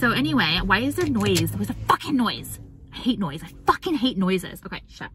So anyway, why is there noise? There was a fucking noise. I hate noise. I fucking hate noises. Okay, shut.